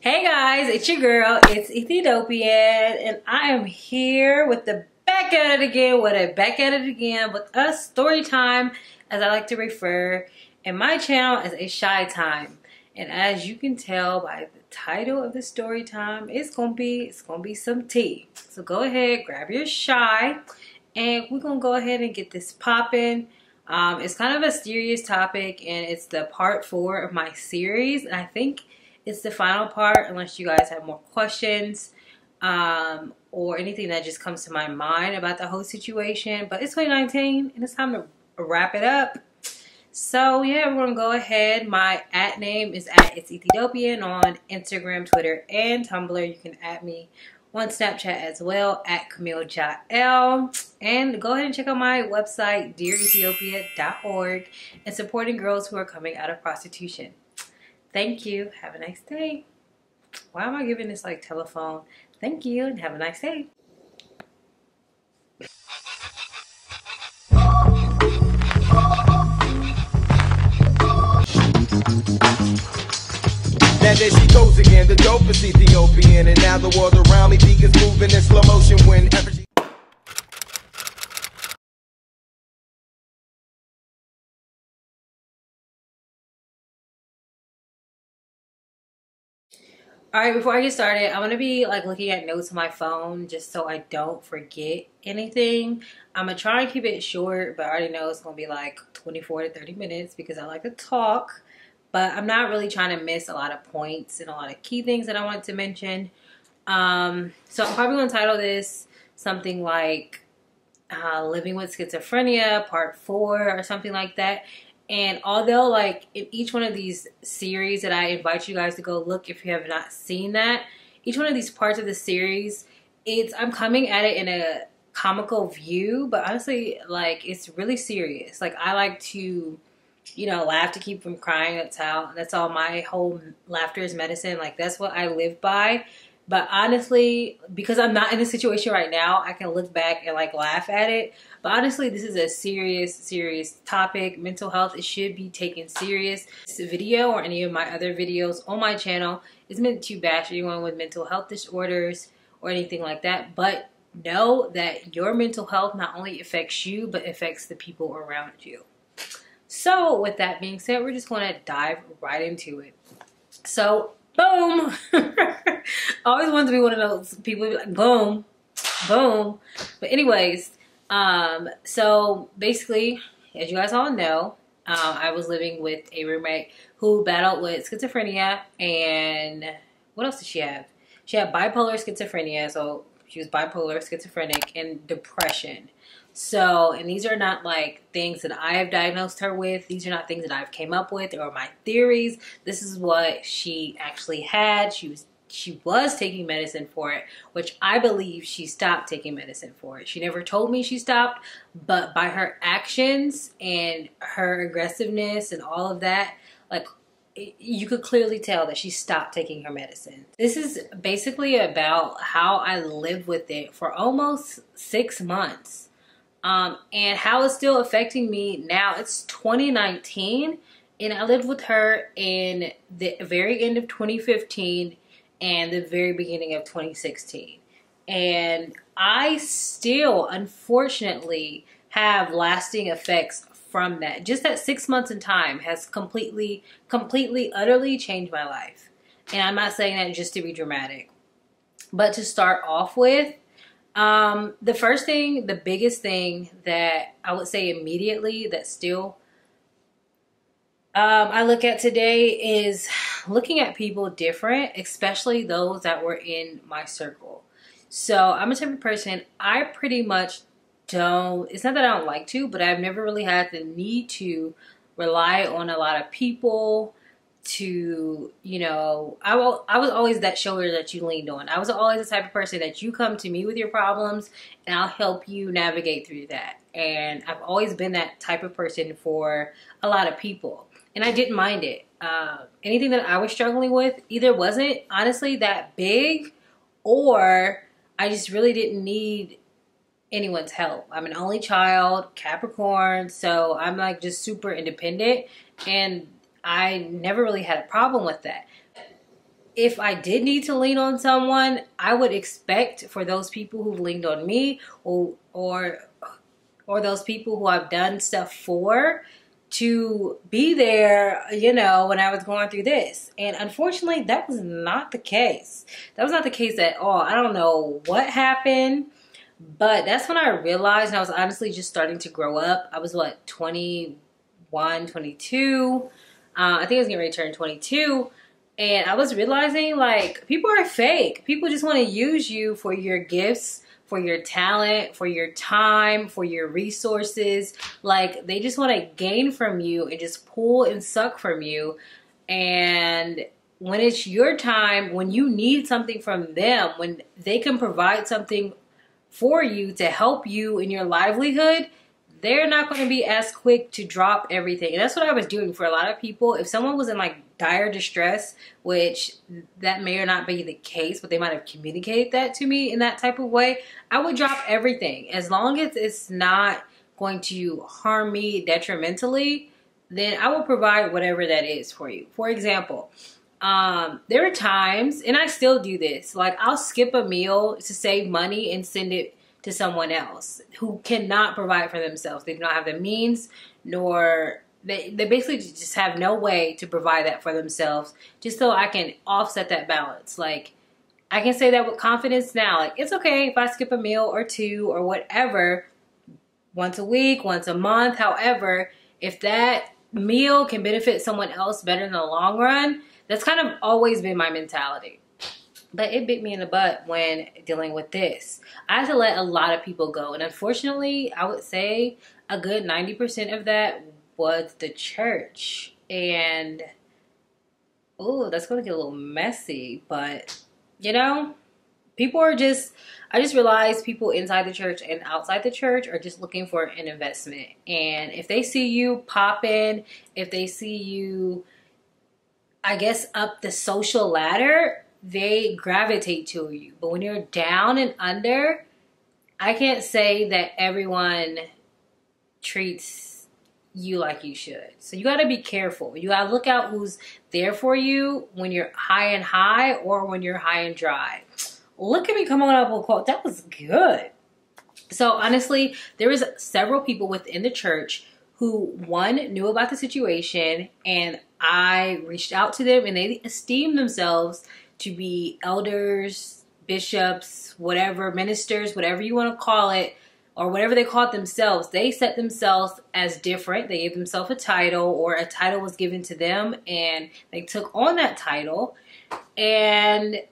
Hey guys, it's your girl, ItsEthiDOPEian, and I am here with the back at it again, with a back at it again with us story time, as I like to refer in my channel as a Shai Time. And as you can tell by the title of the story time, it's gonna be it's gonna be some tea. So go ahead, grab your shai, and we're gonna go ahead and get this popping. Um, it's kind of a serious topic, and it's the part four of my series, and I think it's the final part unless you guys have more questions um, or anything that just comes to my mind about the whole situation. But it's 2019 and it's time to wrap it up. So yeah, we're gonna go ahead. My at name is at ItsEthiDOPEian on Instagram, Twitter, and Tumblr. You can add me on Snapchat as well at Camille Jael. And go ahead and check out my website, dearethiopia.org, and supporting girls who are coming out of prostitution. Thank you. Have a nice day. Why am I giving this like telephone? Thank you and have a nice day. Now there she goes again, the dopest Ethiopian, and now the world around me think moving in slow motion whenever All right, before I get started, I'm gonna be like looking at notes on my phone just so I don't forget anything. I'm gonna try and keep it short, but I already know it's gonna be like 24 to 30 minutes because I like to talk. But I'm not really trying to miss a lot of points and a lot of key things that I want to mention. Um, so I'm probably gonna title this something like uh, Living with Schizophrenia Part 4 or something like that. And although, like, in each one of these series that I invite you guys to go look if you have not seen that, each one of these parts of the series, it's I'm coming at it in a comical view, but honestly, like, it's really serious. Like, I like to, you know, laugh to keep from crying. That's how, that's all my whole laughter is medicine. Like, that's what I live by. But honestly, because I'm not in a situation right now, I can look back and like laugh at it. But honestly, this is a serious, serious topic. Mental health it should be taken serious. This video or any of my other videos on my channel is meant to bash anyone with mental health disorders or anything like that. But know that your mental health not only affects you, but affects the people around you. So with that being said, we're just going to dive right into it. So boom. I always wanted to be one of those people like, boom, boom. But anyways, um, so basically, as you guys all know, um, I was living with a roommate who battled with schizophrenia and what else did she have? She had bipolar schizophrenia, so she was bipolar, schizophrenic, and depression. So, and these are not like things that I have diagnosed her with. These are not things that I've came up with or my theories. This is what she actually had. She was she was taking medicine for it, which I believe she stopped taking medicine for it. She never told me she stopped, but by her actions and her aggressiveness and all of that, like you could clearly tell that she stopped taking her medicine. This is basically about how I lived with it for almost six months um, and how it's still affecting me now. It's 2019, and I lived with her in the very end of 2015 and the very beginning of 2016. And I still, unfortunately, have lasting effects from that. Just that six months in time has completely, completely, utterly changed my life. And I'm not saying that just to be dramatic. But to start off with, um, the first thing, the biggest thing that I would say immediately that still um, I look at today is looking at people different, especially those that were in my circle. So I'm a type of person, I pretty much don't, it's not that I don't like to, but I've never really had the need to rely on a lot of people to you know I, will, I was always that shoulder that you leaned on. I was always the type of person that you come to me with your problems and i'll help you navigate through that. And i've always been that type of person for a lot of people. And i didn't mind it. Uh, anything that i was struggling with either wasn't honestly that big or i just really didn't need anyone's help. I'm an only child capricorn so i'm like just super independent. And I never really had a problem with that. if I did need to lean on someone, I would expect for those people who've leaned on me or or or those people who I've done stuff for to be there, you know, when I was going through this. And unfortunately, that was not the case. That was not the case at all. I don't know what happened, but that's when I realized, I was honestly just starting to grow up. I was what, 21, 22. Uh, I think I was getting ready to turn 22 and I was realizing like people are fake. People just want to use you for your gifts, for your talent, for your time, for your resources. Like they just want to gain from you and just pull and suck from you. And when it's your time, when you need something from them, when they can provide something for you to help you in your livelihood, they're not going to be as quick to drop everything. And that's what I was doing for a lot of people. If someone was in like dire distress, which that may or not be the case, but they might have communicated that to me in that type of way, I would drop everything. As long as it's not going to harm me detrimentally, then I will provide whatever that is for you. For example, um, there are times, and I still do this, like I'll skip a meal to save money and send it to someone else who cannot provide for themselves. They do not have the means nor they, they basically just have no way to provide that for themselves just so I can offset that balance. Like I can say that with confidence now. Like it's okay if I skip a meal or two or whatever once a week, once a month, however, if that meal can benefit someone else better in the long run, that's kind of always been my mentality. But it bit me in the butt when dealing with this. I had to let a lot of people go. And unfortunately, I would say a good 90% of that was the church. And, oh, that's going to get a little messy. But, you know, people are just, I just realized people inside the church and outside the church are just looking for an investment. And if they see you popping, if they see you, I guess, up the social ladder, they gravitate to you. But when you're down and under, I can't say that everyone treats you like you should. So you got to be careful. You got to look out who's there for you when you're high and high or when you're high and dry. Look at me coming up with a quote. That was good. So honestly, there was several people within the church who one knew about the situation and I reached out to them and they esteemed themselves to be elders, bishops, whatever, ministers, whatever you want to call it, or whatever they call themselves. They set themselves as different. They gave themselves a title, or a title was given to them, and they took on that title. And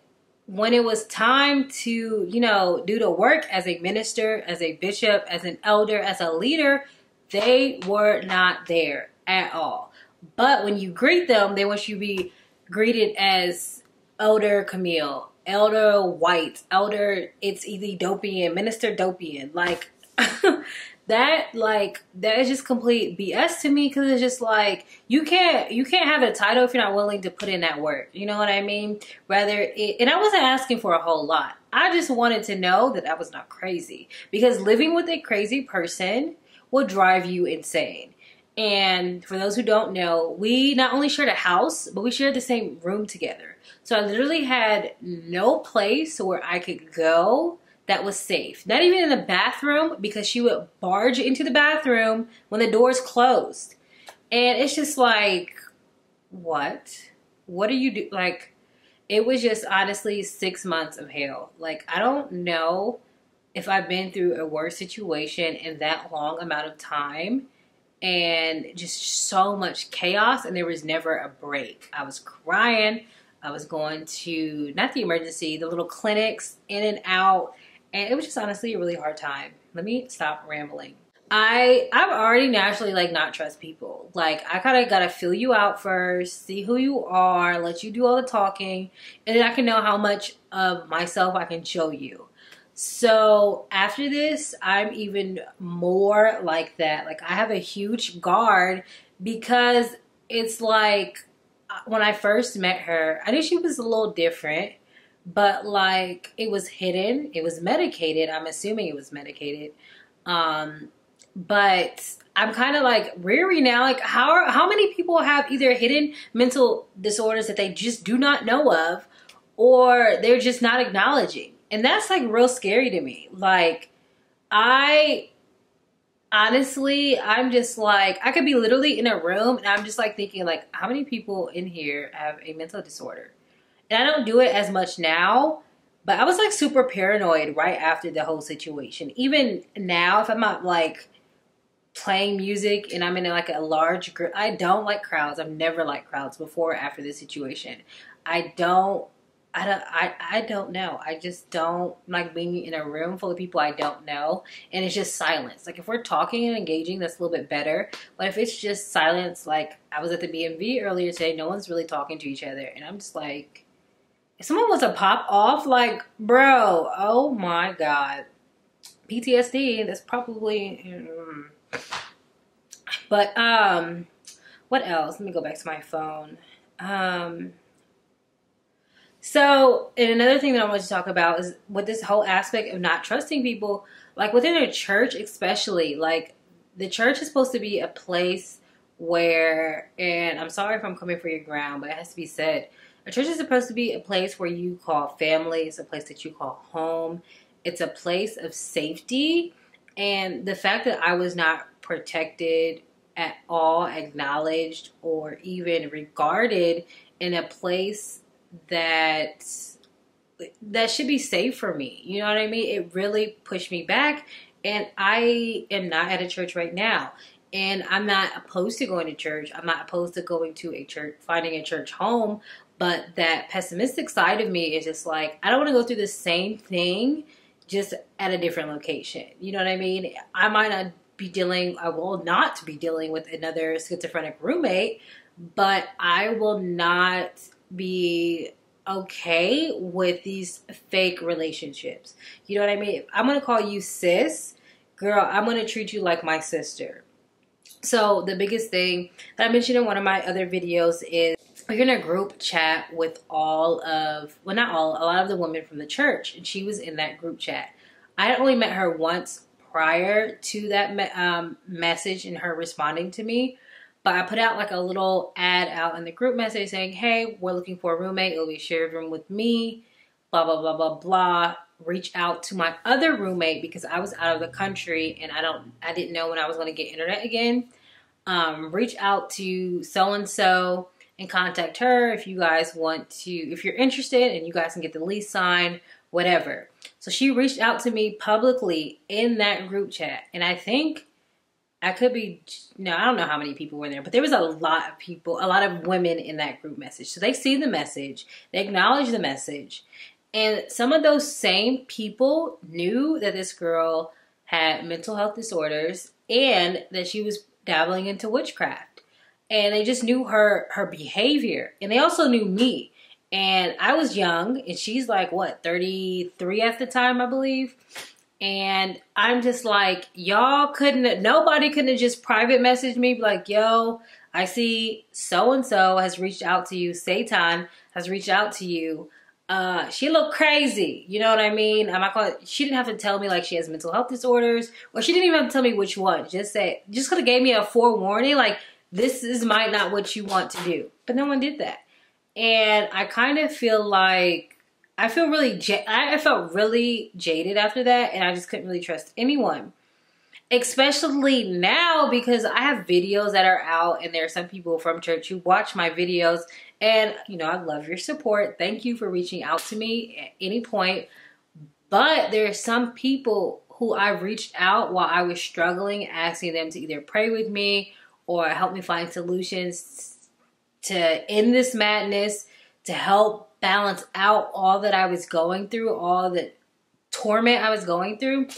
when it was time to, you know, do the work as a minister, as a bishop, as an elder, as a leader, they were not there at all. But when you greet them, they want you to be greeted as Elder Camille, Elder White, Elder it's Ethiopian, Minister Dopian. Like that, like that is just complete BS to me because it's just like you can't you can't have a title if you're not willing to put in that work. You know what I mean? Rather, it, and I wasn't asking for a whole lot. I just wanted to know that I was not crazy because living with a crazy person will drive you insane. And for those who don't know, we not only shared a house, but we shared the same room together. So I literally had no place where I could go that was safe. Not even in the bathroom because she would barge into the bathroom when the doors closed. And it's just like, what? What do you do? Like, it was just honestly six months of hell. Like, I don't know if I've been through a worse situation in that long amount of time and just so much chaos and there was never a break. I was crying. I was going to not the emergency, the little clinics in and out, and it was just honestly a really hard time. Let me stop rambling. I I've already naturally like not trust people. Like I kind of gotta feel you out first, see who you are, let you do all the talking, and then I can know how much of myself I can show you. So after this, I'm even more like that. Like I have a huge guard because it's like when I first met her, I knew she was a little different, but like it was hidden. It was medicated. I'm assuming it was medicated. Um, but I'm kind of like weary now. Like how are, how many people have either hidden mental disorders that they just do not know of, or they're just not acknowledging. And that's like real scary to me. Like, I honestly, I'm just like, I could be literally in a room and I'm just like thinking, like, how many people in here have a mental disorder? And I don't do it as much now, but I was like super paranoid right after the whole situation. Even now, if I'm not like playing music and I'm in like a large group, I don't like crowds. I've never liked crowds before after this situation. I don't I don't I, I don't know. I just don't like being in a room full of people I don't know and it's just silence. Like if we're talking and engaging, that's a little bit better. But if it's just silence, like I was at the BMV earlier today, no one's really talking to each other and I'm just like if someone wants to pop off, like, bro, oh my god. PTSD, that's probably mm. but um what else? Let me go back to my phone. Um so, and another thing that I want to talk about is with this whole aspect of not trusting people, like within a church, especially, like the church is supposed to be a place where, and I'm sorry if I'm coming for your ground, but it has to be said. A church is supposed to be a place where you call family, it's a place that you call home, it's a place of safety. And the fact that I was not protected at all, acknowledged, or even regarded in a place that that should be safe for me. You know what I mean? It really pushed me back. And I am not at a church right now. And I'm not opposed to going to church. I'm not opposed to going to a church, finding a church home. But that pessimistic side of me is just like, I don't want to go through the same thing just at a different location. You know what I mean? I might not be dealing, I will not be dealing with another schizophrenic roommate, but I will not be okay with these fake relationships. You know what I mean? I'm gonna call you sis, girl. I'm gonna treat you like my sister. So the biggest thing that I mentioned in one of my other videos is we're in a group chat with all of well not all a lot of the women from the church and she was in that group chat i only met her once prior to that me- um, message and her responding to me but I put out like a little ad out in the group message saying, hey, we're looking for a roommate. It'll be shared room with me, blah, blah, blah, blah, blah. Reach out to my other roommate because I was out of the country and I don't, I didn't know when I was going to get internet again. Um, reach out to so and so and contact her if you guys want to, if you're interested and you guys can get the lease signed, whatever. So she reached out to me publicly in that group chat. And I think I could be, no, I don't know how many people were there, but there was a lot of people, a lot of women in that group message. So they see the message, they acknowledge the message. And some of those same people knew that this girl had mental health disorders and that she was dabbling into witchcraft. And they just knew her her behavior. And they also knew me. And I was young and she's like what, 33 at the time, I believe. And I'm just like, y'all couldn't, nobody couldn't just private message me, like, yo, I see so and so has reached out to you. Satan has reached out to you. Uh, she looked crazy. You know what I mean? I'm not going she didn't have to tell me like she has mental health disorders or she didn't even have to tell me which one. Just say, just could have gave me a forewarning. Like this is might not what you want to do, but no one did that. And I kind of feel like I feel really, I felt really jaded after that, and I just couldn't really trust anyone. Especially now because I have videos that are out, and there are some people from church who watch my videos, and you know, I love your support. Thank you for reaching out to me at any point. But there are some people who I reached out while I was struggling, asking them to either pray with me or help me find solutions to end this madness, to help balance out all that I was going through, all the torment I was going through.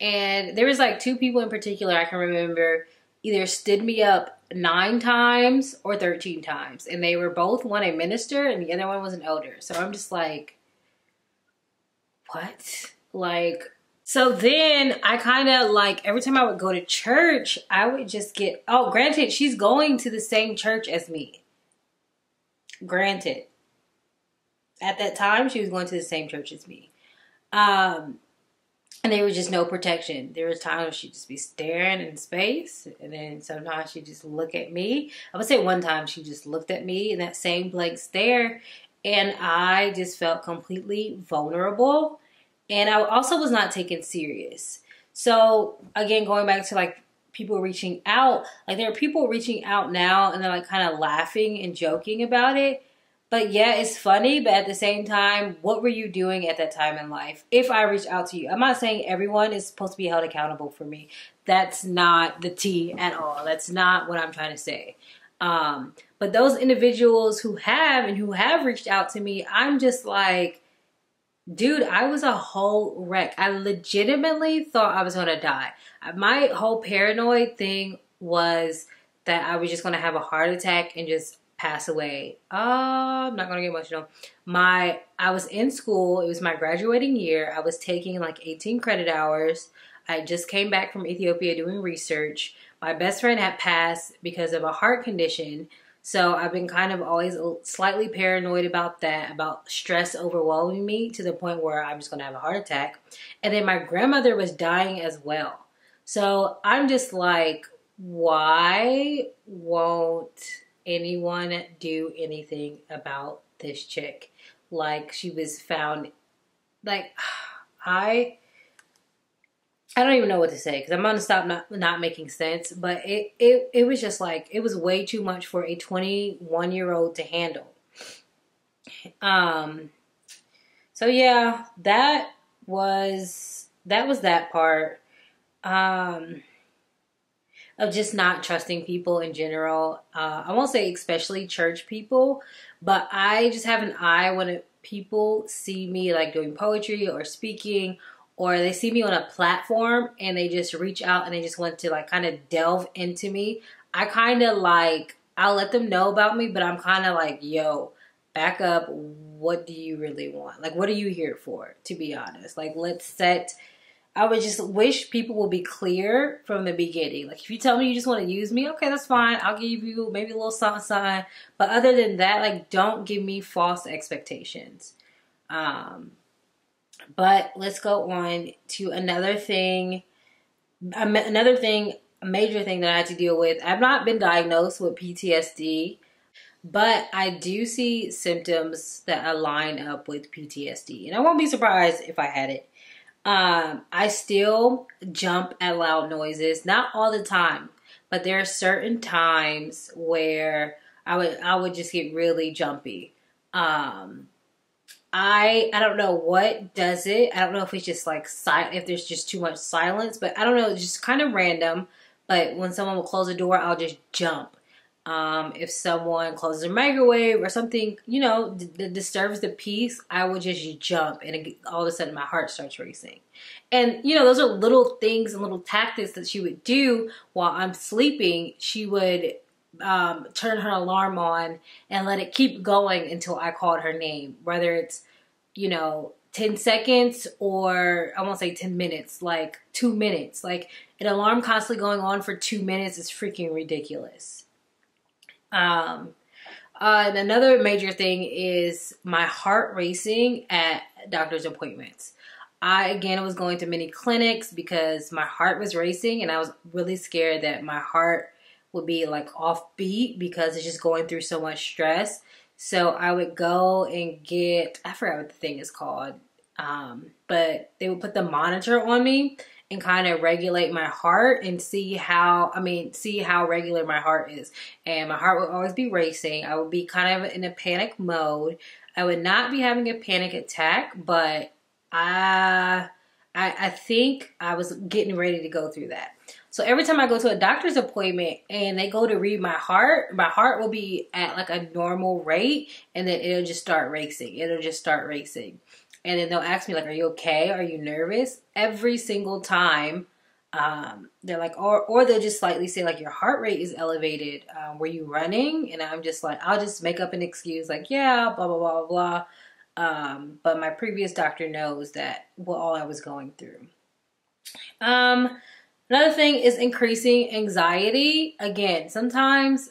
And there was like two people in particular I can remember either stood me up nine times or 13 times. And they were both one a minister and the other one was an elder. So I'm just like, what? Like, so then I kind of like every time I would go to church, I would just get, oh, granted, she's going to the same church as me. Granted at that time, she was going to the same church as me. Um, and there was just no protection. There was times she'd just be staring in space, and then sometimes she'd just look at me. I would say one time she just looked at me in that same blank stare, and I just felt completely vulnerable. And I also was not taken serious. So again, going back to like people reaching out, like there are people reaching out now and they're like kind of laughing and joking about it. But yeah, it's funny, but at the same time, what were you doing at that time in life? If I reach out to you, I'm not saying everyone is supposed to be held accountable for me. That's not the tea at all. That's not what I'm trying to say. Um, but those individuals who have and who have reached out to me, I'm just like, dude, I was a whole wreck. I legitimately thought I was gonna die. My whole paranoid thing was that I was just gonna have a heart attack and just pass away. Uh, I'm not gonna get emotional. My I was in school. It was my graduating year. I was taking like 18 credit hours. I just came back from Ethiopia doing research. My best friend had passed because of a heart condition. So I've been kind of always slightly paranoid about that, about stress overwhelming me to the point where I'm just going to have a heart attack. And then my grandmother was dying as well. So I'm just like, why won't anyone do anything about this chick? Like she was found, like I I don't even know what to say because I'm gonna stop not not making sense. But it it it was just like it was way too much for a 21 year old to handle. Um. So yeah, that was that was that part. Um. Of just not trusting people in general. Uh, I won't say especially church people, but I just have an eye when it, people see me like doing poetry or speaking or they see me on a platform and they just reach out and they just want to like kind of delve into me, I kind of like I'll let them know about me, but I'm kind of like, yo, back up. What do you really want? Like, what are you here for? To be honest, like, let's set. I would just wish people will be clear from the beginning. Like, if you tell me you just want to use me, okay, that's fine. I'll give you maybe a little something, sign. But other than that, like, don't give me false expectations. Um, but let's go on to another thing. Another thing, a major thing that I had to deal with. I've not been diagnosed with PTSD, but I do see symptoms that align up with PTSD. And I won't be surprised if I had it. Um, I still jump at loud noises, not all the time, but there are certain times where I would I would just get really jumpy. Um, I I don't know what does it. I don't know if it's just like si- if there's just too much silence, but I don't know. It's just kind of random. But when someone will close a door, I'll just jump. Um, if someone closes their microwave or something, you know, d- disturbs the peace, I will just jump, and it, all of a sudden my heart starts racing. And you know, those are little things and little tactics that she would do while I'm sleeping. She would um, turn her alarm on and let it keep going until I called her name, whether it's, you know, 10 seconds or I won't say 10 minutes, like two minutes. Like an alarm constantly going on for two minutes is freaking ridiculous. Um, uh, and another major thing is my heart racing at doctor's appointments. I again was going to many clinics because my heart was racing and I was really scared that my heart would be like offbeat because it's just going through so much stress. So I would go and get I forgot what the thing is called. Um, but they would put the monitor on me and kind of regulate my heart and see how I mean see how regular my heart is. And my heart would always be racing. I would be kind of in a panic mode. I would not be having a panic attack, but I I, I think I was getting ready to go through that. So every time I go to a doctor's appointment and they go to read my heart, my heart will be at like a normal rate and then it'll just start racing. It'll just start racing. And then they'll ask me like, are you okay? Are you nervous? Every single time. Um, they're like, or, or they'll just slightly say like, your heart rate is elevated. Um, were you running? And I'm just like, I'll just make up an excuse like, yeah, blah, blah, blah, blah. Um, but my previous doctor knows that what all I was going through. Um, Another thing is increasing anxiety. Again, sometimes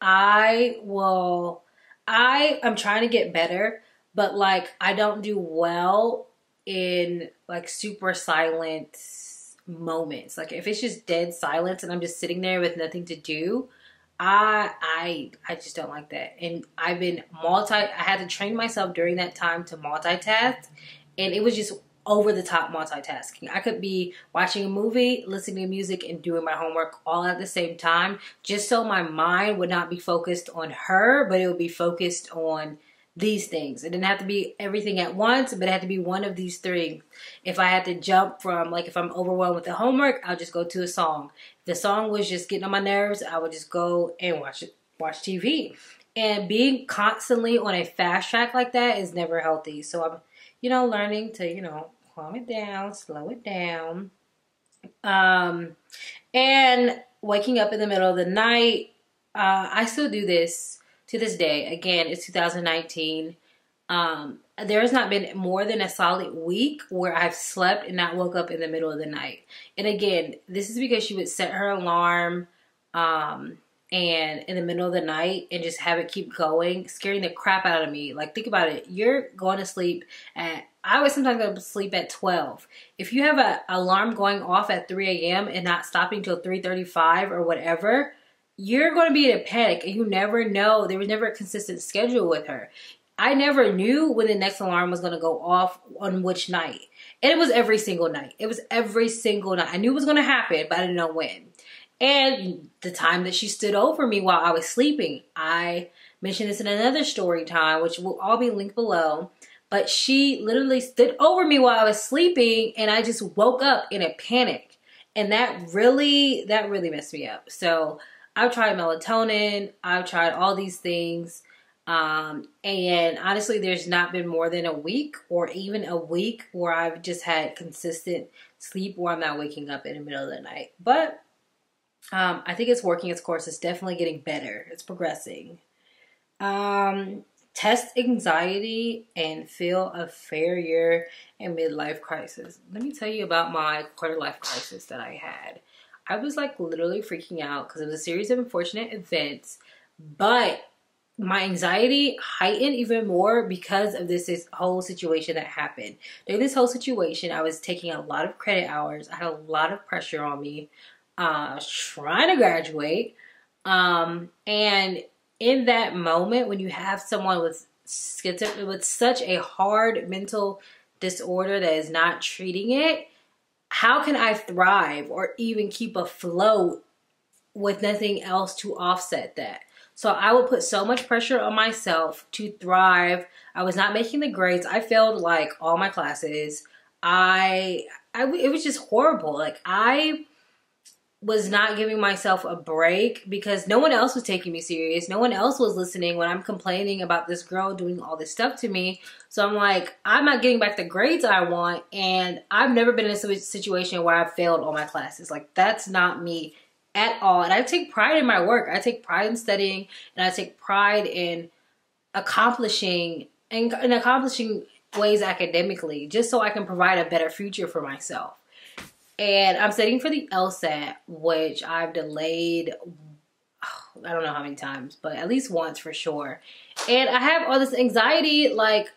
I will, I am trying to get better, but like I don't do well in like super silent moments. Like if it's just dead silence and I'm just sitting there with nothing to do, I I I just don't like that. And I've been multi I had to train myself during that time to multitask and it was just over the top multitasking. I could be watching a movie, listening to music, and doing my homework all at the same time, just so my mind would not be focused on her, but it would be focused on these things. It didn't have to be everything at once, but it had to be one of these three. If I had to jump from, like, if I'm overwhelmed with the homework, I'll just go to a song. If the song was just getting on my nerves, I would just go and watch it, watch TV. And being constantly on a fast track like that is never healthy. So I'm, you know, learning to, you know, calm it down, slow it down. Um, and waking up in the middle of the night, uh, I still do this to this day. Again, it's 2019. Um, there has not been more than a solid week where I've slept and not woke up in the middle of the night. And again, this is because she would set her alarm um, and in the middle of the night and just have it keep going, scaring the crap out of me. Like think about it. You're going to sleep at I always sometimes go to sleep at 12. If you have an alarm going off at 3 a.m. and not stopping till 3.35 or whatever, you're going to be in a panic and you never know. There was never a consistent schedule with her. I never knew when the next alarm was going to go off on which night. And it was every single night. It was every single night. I knew it was going to happen, but I didn't know when. And the time that she stood over me while I was sleeping, I mentioned this in another story time, which will all be linked below. But she literally stood over me while I was sleeping, and I just woke up in a panic. And that really, that really messed me up. So I've tried melatonin, I've tried all these things. Um, and honestly, there's not been more than a week or even a week where I've just had consistent sleep where I'm not waking up in the middle of the night. But um, I think it's working its course. It's definitely getting better. It's progressing. Um, test anxiety and feel a failure and midlife crisis. Let me tell you about my quarter life crisis that I had. I was like literally freaking out because it was a series of unfortunate events, but my anxiety heightened even more because of this, this whole situation that happened. During this whole situation, I was taking a lot of credit hours. I had a lot of pressure on me. Uh, trying to graduate. Um, and in that moment, when you have someone with schizophrenia, with such a hard mental disorder that is not treating it, how can I thrive or even keep afloat with nothing else to offset that? So I would put so much pressure on myself to thrive. I was not making the grades. I failed like all my classes. I, I it was just horrible. Like I was not giving myself a break because no one else was taking me serious. No one else was listening when I'm complaining about this girl doing all this stuff to me. So I'm like, I'm not getting back the grades I want. And I've never been in a situation where I've failed all my classes. Like, that's not me at all. And I take pride in my work. I take pride in studying and I take pride in accomplishing and, and accomplishing ways academically just so I can provide a better future for myself. And I'm studying for the LSAT, which I've delayed I don't know how many times, but at least once for sure. And I have all this anxiety, like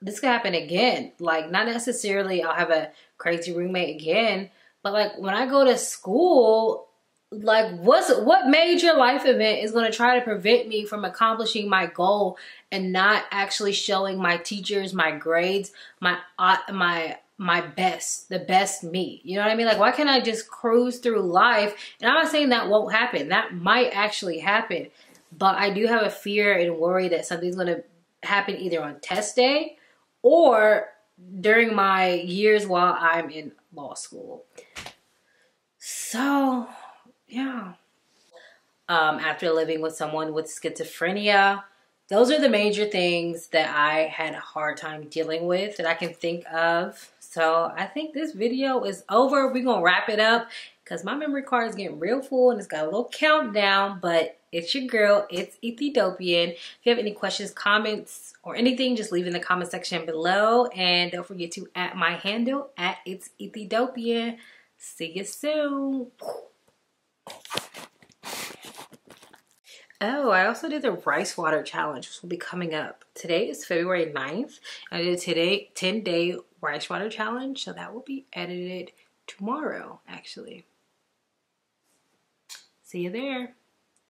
this could happen again. Like not necessarily I'll have a crazy roommate again, but like when I go to school, like what's what major life event is going to try to prevent me from accomplishing my goal and not actually showing my teachers my grades my uh, my my best the best me. You know what i mean? Like why can't i just cruise through life? And i'm not saying that won't happen. That might actually happen. But i do have a fear and worry that something's going to happen either on test day or during my years while i'm in law school. So yeah. Um, after living with someone with schizophrenia, those are the major things that I had a hard time dealing with that I can think of. So I think this video is over. We're going to wrap it up because my memory card is getting real full and it's got a little countdown, but it's your girl. ItsEthiDOPEian. If you have any questions, comments, or anything, just leave in the comment section below. And don't forget to at my handle at It's Ethiopian. See you soon. Oh, I also did the rice water challenge, which will be coming up. Today is February 9th. I did today 10 day rice water challenge, so that will be edited tomorrow, actually. See you there.